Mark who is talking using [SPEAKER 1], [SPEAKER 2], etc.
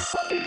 [SPEAKER 1] fucking